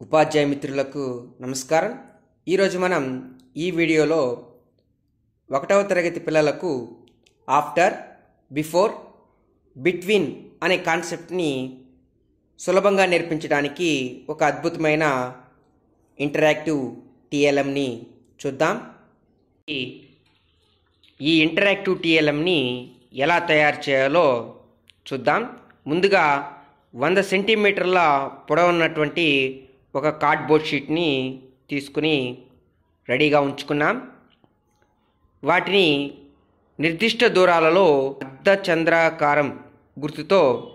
ఉపాధ్యాయ మిత్రులకు నమస్కారం. ఈరోజు మనం ఈ వీడియోలో ఒకటవ తరగతి పిల్లలకు ఆఫ్టర్ బిఫోర్ బిట్వీన్ అనే కాన్సెప్ట్ని సులభంగా నేర్పించడానికి ఒక అద్భుతమైన ఇంటరాక్టివ్ టీఎల్ఎంని చూద్దాం. ఈ ఈ ఇంటరాక్టివ్ టీఎల్ఎంని ఎలా తయారు చేయాలో చూద్దాం. ముందుగా వంద సెంటీమీటర్ల పొడవున్నటువంటి ఒక కార్డ్బోర్డ్ షీట్ని తీసుకుని రెడీగా ఉంచుకున్నాం. వాటిని నిర్దిష్ట దూరాలలో అర్ధచంద్రాకారం గుర్తుతో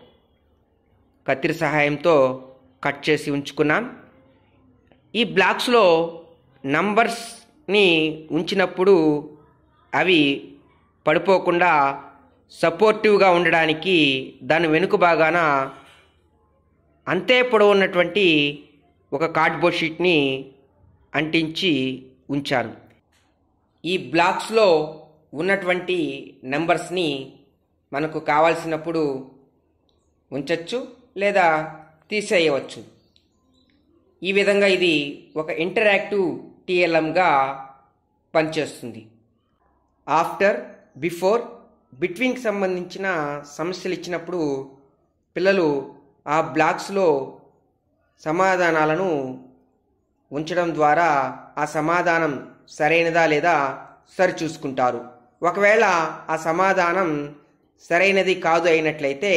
కత్తిరి సహాయంతో కట్ చేసి ఉంచుకున్నాం. ఈ బ్లాక్స్లో నంబర్స్ని ఉంచినప్పుడు అవి పడిపోకుండా సపోర్టివ్గా ఉండడానికి దాని వెనుక భాగాన అంతే పొడవు ఉన్నటువంటి ఒక కార్డ్బోర్డ్ షీట్ని అంటించి ఉంచారు. ఈ బ్లాక్స్లో ఉన్నటువంటి నెంబర్స్ని మనకు కావాల్సినప్పుడు ఉంచవచ్చు లేదా తీసేయవచ్చు. ఈ విధంగా ఇది ఒక ఇంటరాక్టివ్ టీఎల్ఎంగా పనిచేస్తుంది. ఆఫ్టర్ బిఫోర్ బిట్వీన్కి సంబంధించిన సమస్యలు ఇచ్చినప్పుడు పిల్లలు ఆ బ్లాక్స్లో సమాధానాలను ఉంచడం ద్వారా ఆ సమాధానం సరైనదా లేదా సరిచూసుకుంటారు. ఒకవేళ ఆ సమాధానం సరైనది కాదు అయినట్లయితే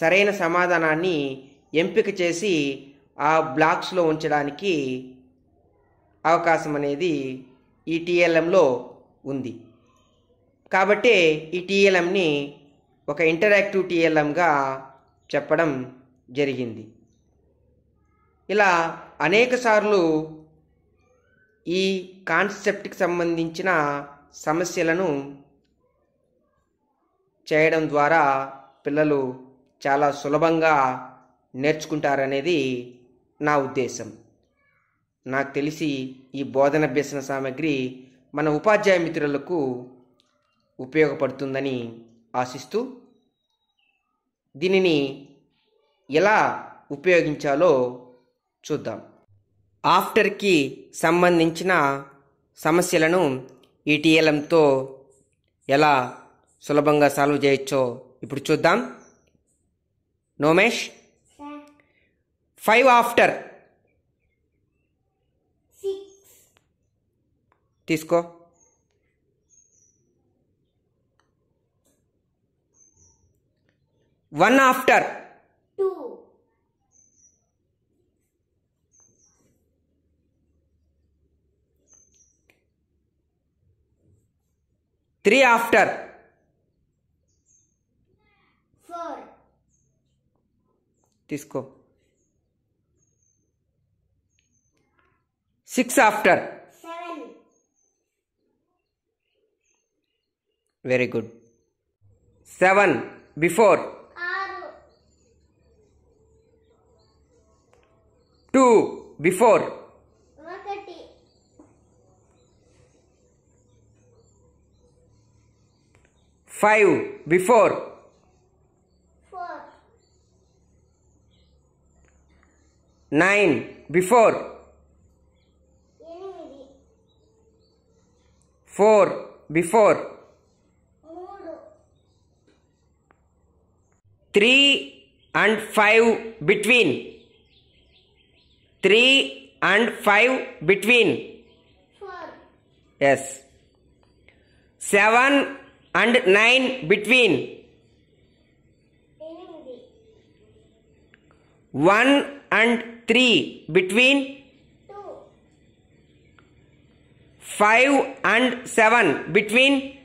సరైన సమాధానాన్ని ఎంపిక చేసి ఆ బ్లాక్స్లో ఉంచడానికి అవకాశం అనేది ఈ టీఎల్ఎంలో ఉంది. కాబట్టి ఈ టీఎల్ఎంని ఒక ఇంటరాక్టివ్ టీఎల్ఎంగా చెప్పడం జరిగింది. ఇలా అనేకసార్లు ఈ కాన్సెప్ట్కి సంబంధించిన సమస్యలను చేయడం ద్వారా పిల్లలు చాలా సులభంగా నేర్చుకుంటారనేది నా ఉద్దేశం. నాకు తెలిసి ఈ బోధన అభ్యసన సామాగ్రి మన ఉపాధ్యాయ మిత్రులకు ఉపయోగపడుతుందని ఆశిస్తూ దీనిని ఎలా ఉపయోగించాలో చూద్దాం. ఆఫ్టర్కి సంబంధించిన సమస్యలను ఈ టీఎల్ఎంతో ఎలా సులభంగా సాల్వ్ చేయొచ్చో ఇప్పుడు చూద్దాం. నోమేష్? Five after. తీసుకో. One after. 3 after. 4. Tisco. 6 after. 7. Very good. 7 before. 2 before. Five before. Four. Nine before. Four before. Three and five between. Three and five between. Four. Yes. Seven and 9 between. 1 and 3 between. 5 and 7 between.